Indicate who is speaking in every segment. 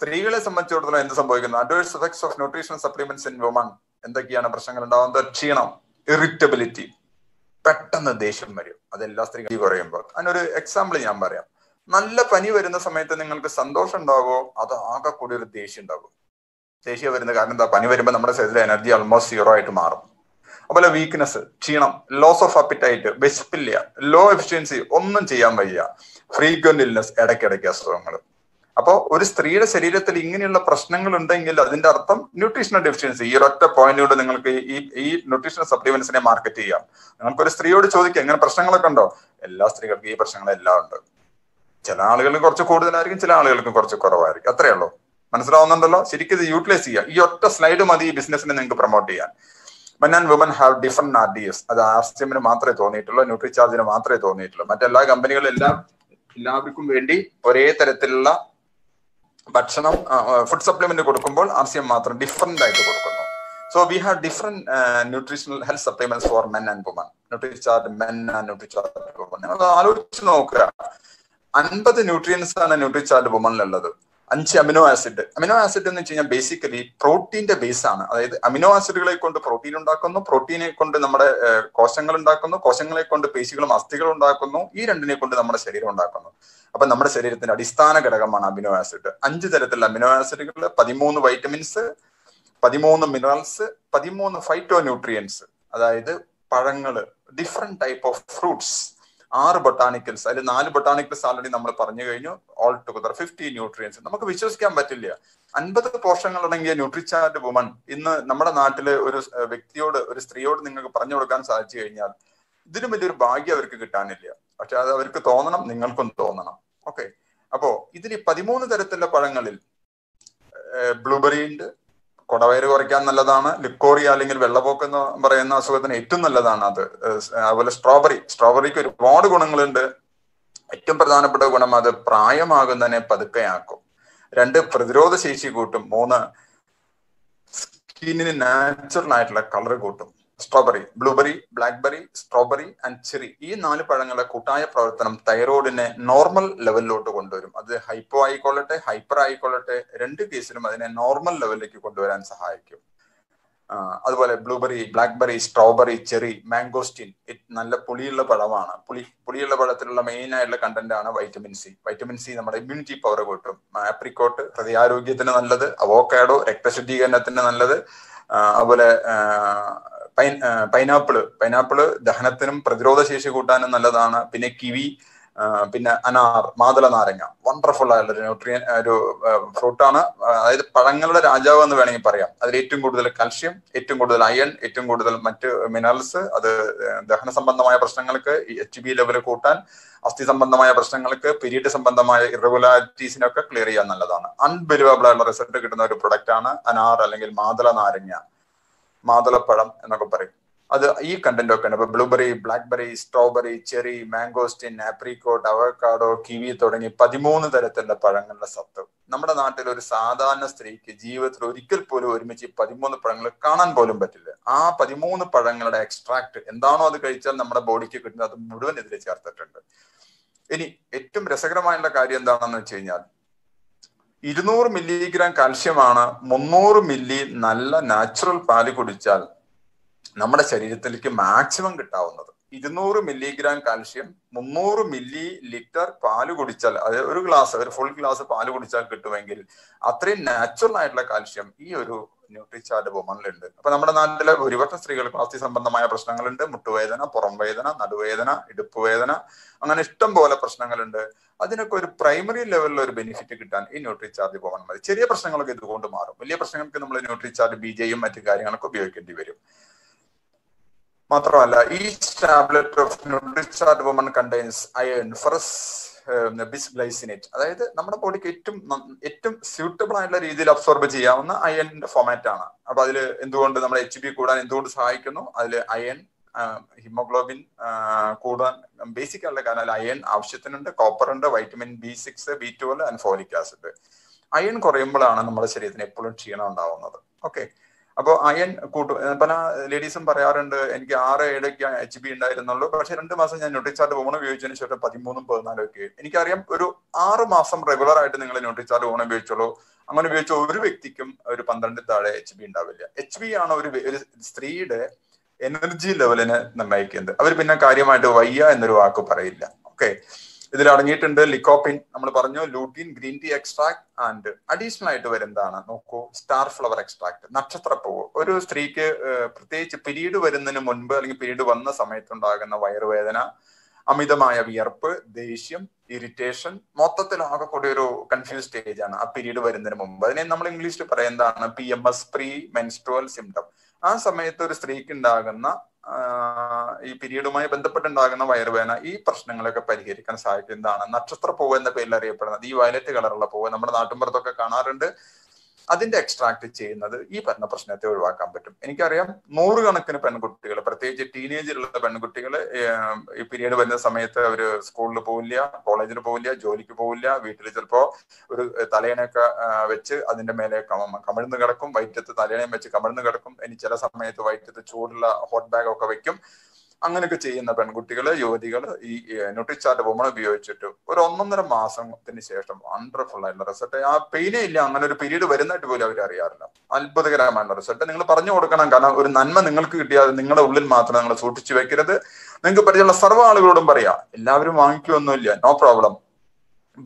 Speaker 1: സ്ത്രീകളെ സംബന്ധിച്ചിടത്തോളം എന്ത് സംഭവിക്കുന്നു? Adverse effects of nutrition supplements in woman എന്തൊക്കെയാണ് പ്രശ്നങ്ങൾ ഉണ്ടാവുന്നത് ക്ഷീണം ഇറിറ്റബിലിറ്റി പെട്ടെന്ന് ദേഷ്യം വരും. അതെല്ലാ സ്ത്രീകളും കുറയുമ്പോൾ അതിനൊരു എക്സാമ്പിൾ ഞാൻ പറയാം. നല്ല പനി വരുന്ന സമയത്ത് നിങ്ങൾക്ക് സന്തോഷം ഉണ്ടാവോ അത് ആകെ കൂടി ഒരു ദേഷ്യം ഉണ്ടാവും ദേഷ്യം വരുന്ന കാരണം എന്താ? പനി വരുമ്പോൾ നമ്മുടെ ശരീരത്തിലെ എനർജി ആൾമോസ്റ്റ് സീറോ ആയിട്ട് മാറും. അതുപോലെ വീക്ക്നെസ് ക്ഷീണം ലോസ് ഓഫ് അപ്പിറ്റൈറ്റ് വിശപ്പില്ല ലോ എഫിഷ്യൻസി ഒന്നും ചെയ്യാൻ വയ്യ. ഫ്രീക്വന്റ് ഇൽനെസ് ഇടയ്ക്കിടയ്ക്ക് അസുഖങ്ങൾ. അപ്പോൾ ഒരു സ്ത്രീയുടെ ശരീരത്തിൽ ഇങ്ങനെയുള്ള പ്രശ്നങ്ങൾ ഉണ്ടെങ്കിൽ അതിന്റെ അർത്ഥം ന്യൂട്രീഷണൽ ഡെഫിഷ്യൻസി ഈ ഒരൊറ്റ പോയിന്റിലൂടെ നിങ്ങൾക്ക് ഈ ഈ ന്യൂട്രീഷണൽ സപ്ലിമെന്റ്സിനെ മാർക്കറ്റ് ചെയ്യാം. നിങ്ങൾക്ക് ഒരു സ്ത്രീയോട് ചോദിക്കാം ഇങ്ങനെ പ്രശ്നങ്ങളൊക്കെ ഉണ്ടോ? എല്ലാ സ്ത്രീകൾക്കും ഈ പ്രശ്നങ്ങളെല്ലാം ഉണ്ട്. ചില ആളുകൾക്ക് കുറച്ച് കൂടുതലായിരിക്കും ചില ആളുകൾക്ക് കുറച്ച് കുറവായിരിക്കും. അത്രേ ഉള്ളൂ. മനസ്സിലാവുന്നുണ്ടല്ലോ? ശരിക്കും ഇത് യൂട്ടിലൈസ് ചെയ്യുക ഈ ഒറ്റ സ്ലൈഡ് മതി ഈ ബിസിനസിനെ നിങ്ങൾക്ക് പ്രൊമോട്ട് ചെയ്യാൻ. Men and women have different R D S അത് ആർ സി മാത്രമേ തോന്നിയിട്ടുള്ളൂ ന്യൂട്രി ചാർജിന് മാത്രമേ തോന്നിയിട്ടുള്ളൂ. മറ്റെല്ലാ കമ്പനികളും എല്ലാം എല്ലാവർക്കും വേണ്ടി ഒരേ തരത്തിലുള്ള ഭക്ഷണം ഫുഡ് സപ്ലിമെന്റ് കൊടുക്കുമ്പോൾ ആർ സി എം മാത്രം ഡിഫറെന്റ് ആയിട്ട് കൊടുക്കുന്നു. So we have different nutritional health supplements for men and women nutri chart men and nutri chart നിങ്ങൾ ആലോചിച്ച് നോക്കുക. അൻപത് ന്യൂട്രിയൻസ് ആണ് ന്യൂട്രീഷ് ചാർട്ട് വുമണിലുള്ളത് അഞ്ച് അമിനോ ആസിഡ്. അമിനോ ആസിഡ് എന്ന് വെച്ച് കഴിഞ്ഞാൽ ബേസിക്കലി പ്രോട്ടീന്റെ ബേസ് ആണ്. അതായത് അമിനോ ആസിഡുകളെ കൊണ്ട് പ്രോട്ടീൻ ഉണ്ടാക്കുന്നു പ്രോട്ടീനെ കൊണ്ട് നമ്മുടെ കോശങ്ങൾ ഉണ്ടാക്കുന്നു കോശങ്ങളെ കൊണ്ട് പേശികളും അസ്ഥികളും ഉണ്ടാക്കുന്നു ഈ രണ്ടിനെ കൊണ്ട് നമ്മുടെ ശരീരം ഉണ്ടാക്കുന്നു. അപ്പൊ നമ്മുടെ ശരീരത്തിന്റെ അടിസ്ഥാന ഘടകമാണ് അമിനോ ആസിഡ്. അഞ്ച് തരത്തിലുള്ള അമിനോ ആസിഡുകൾ പതിമൂന്ന് വൈറ്റമിൻസ് പതിമൂന്ന് മിനറൽസ് പതിമൂന്ന് ഫൈറ്റോ ന്യൂട്രിയൻസ് അതായത് പഴങ്ങൾ ഡിഫറെന്റ് ടൈപ്പ് ഓഫ് ഫ്രൂട്ട്സ് ആറ് ബൊട്ടാണിക്കൽസ് അതിൽ നാല് ബൊട്ടാണിക്കൽസ് ആൾറെഡി നമ്മൾ പറഞ്ഞു കഴിഞ്ഞു. ഓൾ ടുഗദർ ഫിഫ്റ്റി ന്യൂട്രിയൻസ് നമുക്ക് വിശ്വസിക്കാൻ പറ്റില്ല. അൻപത് പോഷകങ്ങൾ അടങ്ങിയ ന്യൂട്രിച്ചാർഡ് വുമൺ ഇന്ന് നമ്മുടെ നാട്ടിലെ ഒരു വ്യക്തിയോട് ഒരു സ്ത്രീയോട് നിങ്ങൾക്ക് പറഞ്ഞു കൊടുക്കാൻ സാധിച്ചു കഴിഞ്ഞാൽ ഇതിലും വലിയൊരു ഭാഗ്യം അവർക്ക് കിട്ടാനില്ല. പക്ഷെ അത് അവർക്ക് തോന്നണം നിങ്ങൾക്കും തോന്നണം. ഓക്കെ അപ്പോ ഇതിന് പതിമൂന്ന് തരത്തിലുള്ള പഴങ്ങളിൽ ബ്ലൂബെറി ഉണ്ട് കുടവയറ് കുറയ്ക്കാൻ നല്ലതാണ് ലിക്കോറിയ അല്ലെങ്കിൽ വെള്ളപ്പൊക്കം എന്ന് പറയുന്ന അസുഖത്തിന് ഏറ്റവും നല്ലതാണ് അത്. അതുപോലെ സ്ട്രോബെറി. സ്ട്രോബെറിക്ക് ഒരുപാട് ഗുണങ്ങളുണ്ട്. ഏറ്റവും പ്രധാനപ്പെട്ട ഗുണം അത് പ്രായമാകുന്നതിനെ പതുക്കെയാക്കും. രണ്ട് പ്രതിരോധ ശേഷി കൂട്ടും. മൂന്ന് സ്കിന്നിന് നാച്ചുറൽ ആയിട്ടുള്ള കളർ കൂട്ടും. Strawberry blueberry blackberry strawberry and cherry. ഈ നാല് പഴങ്ങളുടെ കൂട്ടായ പ്രവർത്തനം തൈറോയിഡിനെ നോർമൽ ലെവലിലോട്ട് കൊണ്ടുവരും. അത് ഹൈപ്പോ ആയിക്കൊള്ളട്ടെ ഹൈപ്പർ ആയിക്കൊള്ളട്ടെ രണ്ട് കേസിലും അതിനെ നോർമൽ ലെവലിലേക്ക് കൊണ്ടുവരാൻ സഹായിക്കും. അതുപോലെ blueberry blackberry strawberry cherry mangosteen നല്ല പുളിയുള്ള പഴമാണ്. പുളി പുളിയുള്ള പഴത്തിലുള്ള മെയിൻ ആയിട്ടുള്ള കണ്ടന്റ് ആണ് വൈറ്റമിൻ സി വൈറ്റമിൻ സി നമ്മുടെ ഇമ്മ്യൂണിറ്റി പവർ കൂട്ടും. ആപ്രിക്കോട്ട് ഹൃദയാരോഗ്യത്തിന് നല്ലത് അവോക്കാഡോ രക്തശുദ്ധീകരണത്തിന് നല്ലത്. അതുപോലെ പൈൻ പൈനാപ്പിൾ. പൈനാപ്പിൾ ദഹനത്തിനും പ്രതിരോധ ശേഷി കൂട്ടാനും നല്ലതാണ്. പിന്നെ കിവി പിന്നെ അനാർ മാതള നാരങ്ങ. വണ്ടർഫുൾ ആയിട്ടുള്ള ഒരു ന്യൂട്രിയൻ ഒരു ഫ്രൂട്ടാണ് അതായത് പഴങ്ങളുടെ രാജാവ് എന്ന് വേണമെങ്കിൽ പറയാം. അതിൽ ഏറ്റവും കൂടുതൽ കാൽഷ്യം ഏറ്റവും കൂടുതൽ അയൺ ഏറ്റവും കൂടുതൽ മറ്റ് മിനറൽസ് അത് ദഹന സംബന്ധമായ പ്രശ്നങ്ങൾക്ക് എച്ച് ബി ലെവൽ കൂട്ടാൻ അസ്ഥി സംബന്ധമായ പ്രശ്നങ്ങൾക്ക് പീരീഡ് സംബന്ധമായ ഇറഗുലാരിറ്റീസിനൊക്കെ ക്ലിയർ ചെയ്യാൻ നല്ലതാണ്. അൺബിലീവബിൾ ആയിട്ടുള്ള റിസൾട്ട് കിട്ടുന്ന ഒരു പ്രൊഡക്റ്റ് ആണ് അനാർ അല്ലെങ്കിൽ മാതള നാരങ്ങ. മാതളപ്പഴം എന്നൊക്കെ പറയും. അത് ഈ കണ്ടന്റ് ഒക്കെ ഉണ്ട് അപ്പൊ blueberry blackberry strawberry cherry mangosteen apricot avocado kiwi തുടങ്ങി പതിമൂന്ന് തരത്തിലുള്ള പഴങ്ങളുടെ സത്ത് നമ്മുടെ നാട്ടിൽ ഒരു സാധാരണ സ്ത്രീക്ക് ജീവിതത്തിൽ ഒരിക്കൽ പോലും ഒരുമിച്ച് ഈ പതിമൂന്ന് പഴങ്ങൾ കാണാൻ പോലും പറ്റില്ല. ആ പതിമൂന്ന് പഴങ്ങളുടെ എക്സ്ട്രാക്ട് എന്താണോ അത് കഴിച്ചാൽ നമ്മുടെ ബോഡിക്ക് കിട്ടുന്നത് അത് മുഴുവൻ ഇതിൽ ചേർത്തിട്ടുണ്ട്. ഇനി ഏറ്റവും രസകരമായുള്ള കാര്യം എന്താണെന്ന് വെച്ച് കഴിഞ്ഞാൽ ഇരുന്നൂറ് മില്ലിഗ്രാം കാൽഷ്യമാണ് മുന്നൂറ് മില്ലി നല്ല നാച്ചുറൽ പാൽ കുടിച്ചാൽ നമ്മുടെ ശരീരത്തിലേക്ക് മാക്സിമം കിട്ടാവുന്നത്. ഇരുന്നൂറ് മില്ലിഗ്രാം കാൽഷ്യം മുന്നൂറ് മില്ലി ലിറ്റർ പാൽ കുടിച്ചാൽ അതായത് ഒരു ഗ്ലാസ് ഒരു ഫുൾ ഗ്ലാസ് പാൽ കുടിച്ചാൽ കിട്ടുമെങ്കിൽ അത്രയും നാച്ചുറൽ ആയിട്ടുള്ള കാൽഷ്യം ഈ ഒരു ന്യൂട്രിചാർട്ട് വുമണിലുണ്ട് അപ്പൊ നമ്മുടെ നാട്ടിലെ ഭൂരിപക്ഷം സ്ത്രീകൾക്ക് അസ്ഥി സംബന്ധമായ പ്രശ്നങ്ങളുണ്ട്. മുട്ടുവേദന പുറം വേദന നടുവേദന ഇടുപ്പ് വേദന അങ്ങനെ ഇഷ്ടം പോലെ പ്രശ്നങ്ങളുണ്ട്. അതിനൊക്കെ ഒരു പ്രൈമറി ലെവലിൽ ഒരു ബെനിഫിറ്റ് കിട്ടാൻ ഈ ന്യൂട്രിചാർജ് പോകണം മതി. ചെറിയ പ്രശ്നങ്ങളൊക്കെ ഇതുകൊണ്ട് മാറും. വലിയ പ്രശ്നങ്ങൾക്ക് നമ്മൾ ന്യൂട്രിചാർജ് ബി ജെയും മറ്റു കാര്യങ്ങളൊക്കെ ഉപയോഗിക്കേണ്ടി വരും. മാത്രമല്ല ഈ tablet of Nutricharge woman contains iron ferrous bisglycinate അതായത് നമ്മുടെ ബോഡിക്ക് ഏറ്റവും ഏറ്റവും സ്യൂട്ടബിൾ ആയിട്ടുള്ള രീതിയിൽ അബ്സോർബ് ചെയ്യാവുന്ന അയണിന്റെ ഫോമാറ്റ് ആണ്. അപ്പൊ അതിൽ എന്തുകൊണ്ട് നമ്മുടെ എച്ച് ബി കൂടാൻ എന്തുകൊണ്ട് സഹായിക്കുന്നു? അതിൽ അയൺ ഹിമോഗ്ലോബിൻ കൂടാൻ ബേസിക് ആയിട്ടുള്ള കാരണം അയൺ ആവശ്യത്തിനുണ്ട് കോപ്പർ ഉണ്ട് vitamin B six B twelve and folic acid iron കുറയുമ്പോഴാണ് നമ്മുടെ ശരീരത്തിന് എപ്പോഴും ക്ഷീണം ഉണ്ടാവുന്നത്. ഓക്കെ അപ്പോൾ അയൺ കൂട്ടു പല ലേഡീസും പറയാറുണ്ട് എനിക്ക് ആറ് ഏഴൊക്കെ എച്ച് ബി ഉണ്ടായിരുന്നുള്ളൂ. പക്ഷെ രണ്ട് മാസം ഞാൻ ന്യൂട്രിച്ചാർട്ട് ഓൺ ഉപയോഗിച്ചതിന് ശേഷം പതിമൂന്നും പതിനാലും ഒക്കെ. എനിക്കറിയാം ഒരു ആറ് മാസം റെഗുലർ ആയിട്ട് നിങ്ങൾ ന്യൂട്രിച്ചാർട്ട് ഓൺ ഉപയോഗിച്ചോളൂ. അങ്ങനെ ഉപയോഗിച്ച ഒരു വ്യക്തിക്കും ഒരു പന്ത്രണ്ടിൽ താഴെ എച്ച് ബി ഉണ്ടാവില്ല. എച്ച് ബി ആണ് ഒരു ഒരു സ്ത്രീയുടെ എനർജി ലെവലിനെ നിർണയിക്കുന്നത്. അവർ പിന്നെ കാര്യമായിട്ട് വയ്യ എന്നൊരു വാക്ക് പറയില്ല. ഓക്കെ ഇതിൽ അടങ്ങിയിട്ടുണ്ട് ലിക്കോപ്പിൻ നമ്മൾ പറഞ്ഞു lutein green tea extract and additional ആയിട്ട് വരുന്നതാണ്. നോക്കൂ സ്റ്റാർ ഫ്ലവർ എക്സ്ട്രാക്ട് നക്ഷത്രപ്പൂവ് ഒരു സ്ത്രീക്ക് പ്രത്യേകിച്ച് പിരീഡ് വരുന്നതിന് മുൻപ് അല്ലെങ്കിൽ പിരീഡ് വന്ന സമയത്തുണ്ടാകുന്ന വയറുവേദന അമിതമായ വിയർപ്പ് ദേഷ്യം ഇറിറ്റേഷൻ മൊത്തത്തിൽ ആകെ കൂടി ഒരു കൺഫ്യൂസ് സ്റ്റേജ് ആണ് ആ പീരീഡ് വരുന്നതിന് മുമ്പ് അതിനെ നമ്മൾ ഇംഗ്ലീഷിൽ പറയുന്നതാണ് P M S pre menstrual symptom ആ സമയത്ത് ഒരു സ്ത്രീക്ക് ഉണ്ടാകുന്ന ഈ പിരീഡുമായി ബന്ധപ്പെട്ടുണ്ടാകുന്ന വയറുവേദന ഈ പ്രശ്നങ്ങളൊക്കെ പരിഹരിക്കാൻ സാധിക്കുന്നതാണ് നക്ഷത്ര പൂവ് എന്ന പേരിൽ അറിയപ്പെടുന്നത് ഈ വയലറ്റ് കളറുള്ള പൂവ് നമ്മുടെ നാട്ടിൻപുറത്തൊക്കെ കാണാറുണ്ട്. അതിന്റെ എക്സ്ട്രാക്ട് ചെയ്യുന്നത് ഈ പറഞ്ഞ പ്രശ്നത്തെ ഒഴിവാക്കാൻ പറ്റും. എനിക്കറിയാം നൂറുകണക്കിന് പെൺകുട്ടികൾ പ്രത്യേകിച്ച് ടീനേജിലുള്ള പെൺകുട്ടികൾ ഈ പിരീഡ് വരുന്ന സമയത്ത് അവർ സ്കൂളിൽ പോവില്ല കോളേജിൽ പോവില്ല ജോലിക്ക് പോവില്ല വീട്ടിൽ ചിലപ്പോ ഒരു തലേനൊക്കെ വെച്ച് അതിന്റെ മേലെ കമിഴ്ന്ന് കിടക്കും. വൈറ്റത്ത് തലേനയും വെച്ച് കമിഴ്ന്ന് കിടക്കും. ഇനി ചില സമയത്ത് വൈറ്റത്ത് ചൂടുള്ള ഹോട്ട് ബാഗ് ഒക്കെ വെക്കും. അങ്ങനെയൊക്കെ ചെയ്യുന്ന പെൺകുട്ടികൾ യുവതികൾ ഈ ന്യൂട്രിച്ചാർട്ട് വുമൺ ഉപയോഗിച്ചിട്ട് ഒരു ഒന്നൊന്നര മാസത്തിന് ശേഷം വണ്ടർഫുൾ ആയിട്ടുള്ള റിസൾട്ട് ആ പെയിനേ ഇല്ല അങ്ങനെ ഒരു പീരീഡ് വരുന്നതായിട്ട് പോലും അവർ അറിയാറില്ല. അത്ഭുതകരമായിട്ടുള്ള റിസൾട്ട് നിങ്ങൾ പറഞ്ഞു കൊടുക്കണം കാരണം ഒരു നന്മ നിങ്ങൾക്ക് കിട്ടിയാൽ നിങ്ങളുടെ ഉള്ളിൽ മാത്രം നിങ്ങൾ സൂക്ഷിച്ചു വെക്കരുത്. നിങ്ങൾക്ക് പരിചയമുള്ള സർവ ആളുകളോടും പറയാം എല്ലാവരും വാങ്ങിക്കുമൊന്നുമില്ല നോ പ്രോബ്ലം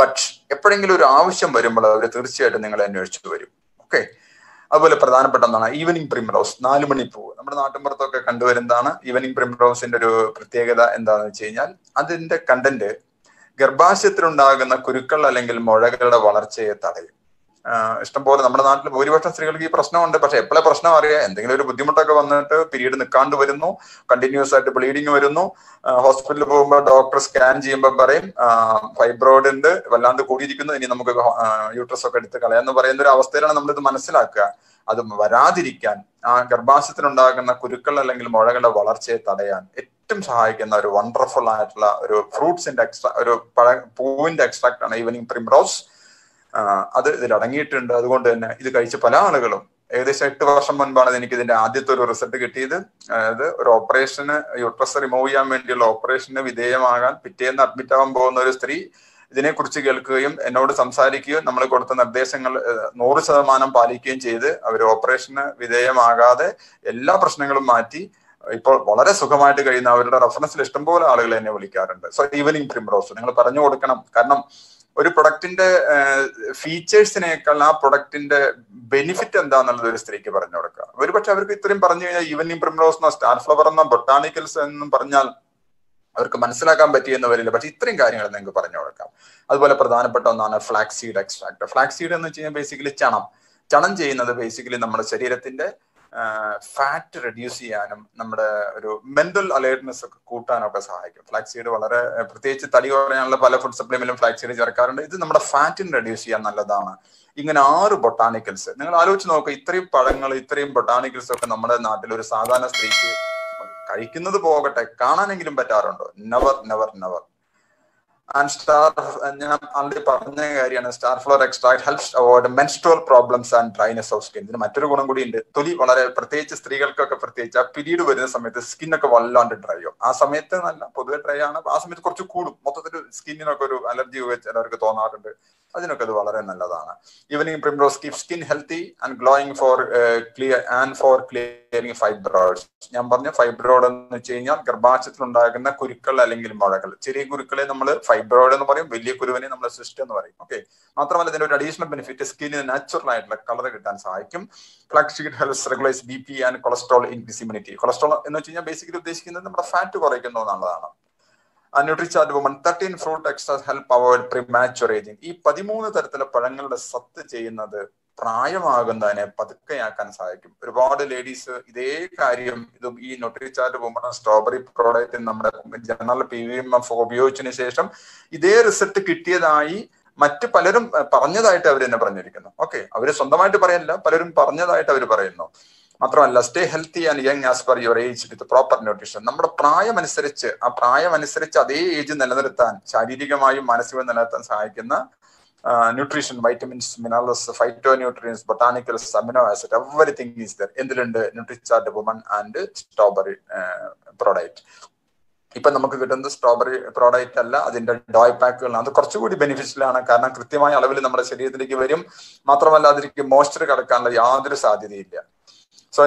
Speaker 1: ബട്ട് എപ്പോഴെങ്കിലും ഒരു ആവശ്യം വരുമ്പോൾ അവർ തീർച്ചയായിട്ടും നിങ്ങളെ അന്വേഷിച്ചു വരും. ഓക്കെ അതുപോലെ പ്രധാനപ്പെട്ട ഒന്നാണ് ഈവനിങ് പ്രിംറോസ് നാല് മണിപ്പൂവ് നമ്മുടെ നാട്ടിൻപുറത്തൊക്കെ കണ്ടുവരുന്നതാണ് ഈവനിങ് പ്രിംറോസിന്റെ ഒരു പ്രത്യേകത എന്താണെന്ന് വെച്ച് കഴിഞ്ഞാൽ അതിന്റെ കണ്ടന്റ് ഗർഭാശയത്തിലുണ്ടാകുന്ന കുരുക്കൾ അല്ലെങ്കിൽ മുഴകളുടെ വളർച്ചയെ തടയും. ഇഷ്ടംപോലെ നമ്മുടെ നാട്ടിൽ ഭൂരിപക്ഷം സ്ത്രീകൾക്ക് ഈ പ്രശ്നമുണ്ട്. പക്ഷെ എപ്പോഴേ പ്രശ്നം അറിയാം? എന്തെങ്കിലും ഒരു ബുദ്ധിമുട്ടൊക്കെ വന്നിട്ട് പിരീഡ് നിൽക്കാണ്ട് വരുന്നു. കണ്ടിന്യൂസ് ആയിട്ട് ബ്ലീഡിങ് വരുന്നു. ഹോസ്പിറ്റലിൽ പോകുമ്പോൾ ഡോക്ടർ സ്കാൻ ചെയ്യുമ്പോൾ പറയും ഫൈബ്രോയിഡ് ഉണ്ട് വല്ലാണ്ട് കൂടിയിരിക്കുന്നു ഇനി നമുക്ക് യൂട്രസ് ഒക്കെ എടുത്ത് കളയാന്ന് പറയുന്ന ഒരു അവസ്ഥയിലാണ് നമ്മളിത് മനസ്സിലാക്കുക. അത് വരാതിരിക്കാൻ ആ ഗർഭാശയത്തിനുണ്ടാകുന്ന കുരുക്കൾ അല്ലെങ്കിൽ മുഴകളുടെ വളർച്ചയെ തടയാൻ ഏറ്റവും സഹായിക്കുന്ന ഒരു വണ്ടർഫുൾ ആയിട്ടുള്ള ഒരു ഫ്രൂട്ട്സിന്റെ എക്സ്ട്രാ ഒരു പഴ പൂവിന്റെ എക്സ്ട്രാക്ട് ആണ് ഈവനിങ് പ്രിംറോസ് അത് ഇതിൽ അടങ്ങിയിട്ടുണ്ട്. അതുകൊണ്ട് തന്നെ ഇത് കഴിച്ച പല ആളുകളും ഏകദേശം എട്ട് വർഷം മുൻപാണ് എനിക്ക് ഇതിന്റെ ആദ്യത്തെ ഒരു റിസൾട്ട് കിട്ടിയത്. അതായത് ഒരു ഓപ്പറേഷന് യൂട്രസ് റിമൂവ് ചെയ്യാൻ വേണ്ടിയുള്ള ഓപ്പറേഷന് വിധേയമാകാൻ പിറ്റേന്ന് അഡ്മിറ്റ് ആവാൻ പോകുന്ന ഒരു സ്ത്രീ ഇതിനെക്കുറിച്ച് കേൾക്കുകയും എന്നോട് സംസാരിക്കുകയും നമ്മൾ കൊടുത്ത നിർദ്ദേശങ്ങൾ നൂറ് ശതമാനം പാലിക്കുകയും ചെയ്ത് അവർ ഓപ്പറേഷന് വിധേയമാകാതെ എല്ലാ പ്രശ്നങ്ങളും മാറ്റി ഇപ്പോൾ വളരെ സുഖമായിട്ട് കഴിയുന്ന അവരുടെ റെഫറൻസിൽ ഇഷ്ടംപോലെ ആളുകൾ എന്നെ വിളിക്കാറുണ്ട്. സോ ഈവനിങ് പ്രിംറോസ് നിങ്ങൾ പറഞ്ഞു കൊടുക്കണം. കാരണം ഒരു പ്രൊഡക്റ്റിന്റെ ഫീച്ചേഴ്സിനേക്കാൾ ആ പ്രൊഡക്റ്റിന്റെ ബെനിഫിറ്റ് എന്താന്നുള്ളത് ഒരു സ്ത്രീക്ക് പറഞ്ഞു കൊടുക്കുക. ഒരു പക്ഷെ അവർക്ക് ഇത്രയും പറഞ്ഞു കഴിഞ്ഞാൽ ഈവനിങ് പ്രിംറോസ് എന്നോ സ്റ്റാർ ഫ്ലവർ എന്നോ ബൊട്ടാണിക്കൽസ് എന്നും പറഞ്ഞാൽ അവർക്ക് മനസ്സിലാക്കാൻ പറ്റിയെന്ന് വരില്ല. പക്ഷെ ഇത്രയും കാര്യങ്ങൾ നിങ്ങൾക്ക് പറഞ്ഞു കൊടുക്കാം. അതുപോലെ പ്രധാനപ്പെട്ട ഒന്നാണ് flaxseed seed extract flaxseed seed എന്ന് വെച്ച് കഴിഞ്ഞാൽ ബേസിക്കലി ചണം. ചണം ചെയ്യുന്നത് ബേസിക്കലി നമ്മുടെ ശരീരത്തിന്റെ ഫാറ്റ് റെഡ്യൂസ് ചെയ്യാനും നമ്മുടെ ഒരു മെന്റൽ അലേർട്ട്നെസ് ഒക്കെ കൂട്ടാനും കൂട്ടാനൊക്കെ സഹായിക്കും. ഫ്ലാക്സീഡ് വളരെ പ്രത്യേകിച്ച് തടി കുറയാനുള്ള പല ഫുഡ് സപ്ലിമെന്റും ഫ്ലാക്സീഡ് ചേർക്കാറുണ്ട്. ഇത് നമ്മുടെ ഫാറ്റിന് റെഡ്യൂസ് ചെയ്യാൻ നല്ലതാണ്. ഇങ്ങനെ ആറ് ബൊട്ടാണിക്കൽസ് നിങ്ങൾ ആലോചിച്ച് നോക്കുക ഇത്രയും പഴങ്ങൾ ഇത്രയും ബൊട്ടാണിക്കൽസ് ഒക്കെ നമ്മുടെ നാട്ടിൽ ഒരു സാധാരണ സ്ത്രീക്ക് കഴിക്കുന്നത് പോകട്ടെ കാണാനെങ്കിലും പറ്റാറുണ്ടോ? Never never never and star ഞാൻ ആൾറെഡി പറഞ്ഞ കാര്യമാണ്. Star flower extract helps avoid menstrual problems and dryness of skin ഇതിന് മറ്റൊരു ഗുണം കൂടി ഉണ്ട്. തൊലി വളരെ പ്രത്യേകിച്ച് സ്ത്രീകൾക്കൊക്കെ പ്രത്യേകിച്ച് ആ പിരീഡ് വരുന്ന സമയത്ത് സ്കിന്നൊക്കെ വല്ലാണ്ട് ഡ്രൈ ആവും. ആ സമയത്ത് നല്ല പൊതുവെ ഡ്രൈ ആണ്. ആ സമയത്ത് കുറച്ച് കൂടും. മൊത്തത്തിൽ സ്കിന്നിനൊക്കെ ഒരു അലർജി ചിലവർക്ക് തോന്നാറുണ്ട്. അതിനൊക്കെ അത് വളരെ നല്ലതാണ്. Evening primrose keep skin healthy and glowing for clear and for clearing fibroids ഞാൻ പറഞ്ഞ ഫൈബ്രോയിഡ് എന്ന് വെച്ച് കഴിഞ്ഞാൽ ഗർഭാശയത്തിൽ ഉണ്ടാകുന്ന കുരുക്കൾ അല്ലെങ്കിൽ മുഴകൾ. ചെറിയ കുരുക്കളെ നമ്മൾ ഫൈബ്രോയിഡ് എന്ന് പറയും വലിയ കുരുവിനെ നമ്മൾ സിസ്റ്റം എന്ന് പറയും. ഓക്കെ മാത്രമല്ല ഇതിന്റെ ഒരു അഡീഷണൽ ബെനിഫിറ്റ് സ്കിന്നിന് നാച്ചുറൽ ആയിട്ടുള്ള കളർ കിട്ടാൻ സഹായിക്കും. Flaxseed helps regularise B P and cholesterol in immunity cholesterol എന്ന് വെച്ച് കഴിഞ്ഞാൽ ബേസിക്കലി ഉദ്ദേശിക്കുന്നത് നമ്മുടെ ഫാറ്റ് കുറയ്ക്കുന്നു എന്നുള്ളതാണ്. Nutricharge woman thirteen fruit extract help avoid premature ageing ഈ പതിമൂന്ന് തരത്തിലെ പഴങ്ങളുടെ സത്ത് ചെയ്യുന്നത് പ്രായമാകുന്നതിനെ പതുക്കെയാക്കാൻ സഹായിക്കും. ഒരുപാട് ലേഡീസ് ഇതേ കാര്യം ഇത് ഈ നൊട്ടിച്ചാറ്റ് വുമൺ സ്ട്രോബെറി പ്രോഡക്റ്റ് നമ്മുടെ general P V M F ഉപയോഗിച്ചതിന് ശേഷം ഇതേ റിസൾട്ട് കിട്ടിയതായി മറ്റു പലരും പറഞ്ഞതായിട്ട് അവർ തന്നെ പറഞ്ഞിരിക്കുന്നു. ഓക്കെ അവർ സ്വന്തമായിട്ട് പറയല്ല പലരും പറഞ്ഞതായിട്ട് അവർ പറയുന്നു. മാത്രമല്ല stay healthy and young as per your age with proper nutrition നമ്മുടെ പ്രായം അനുസരിച്ച് ആ പ്രായം അനുസരിച്ച് അതേ ഏജ് നിലനിർത്താൻ ശാരീരികമായും മാനസികമായും നിലനിർത്താൻ സഹായിക്കുന്ന nutrition vitamins minerals phytonutrients botanicals amino acid everything is there എന്തിലുണ്ട്? Nutricharge woman and strawberry product ഇപ്പൊ നമുക്ക് കിട്ടുന്നത് സ്ട്രോബെറി പ്രോഡക്റ്റ് അല്ല അതിന്റെ ഡോയ് പാക്കുകളാണ് അത് കുറച്ചുകൂടി ബെനിഫിഷ്യൽ ആണ്. കാരണം കൃത്യമായ അളവിൽ നമ്മുടെ ശരീരത്തിലേക്ക് വരും. മാത്രമല്ല അതിലേക്ക് മോയ്സ്ചർ കടക്കാനുള്ള യാതൊരു സാധ്യതയില്ല. സോ